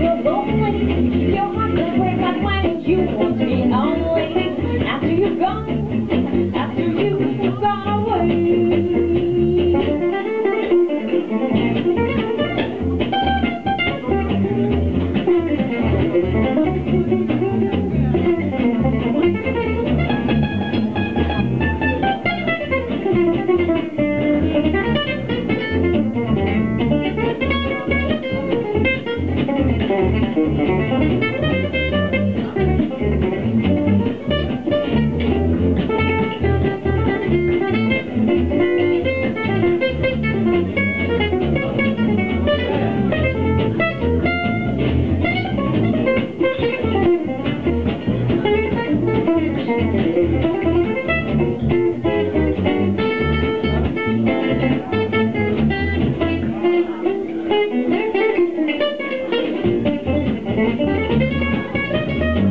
You're hot, wake up, why don't you want to be lonely? After you're gone.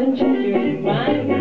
and check your rhyme.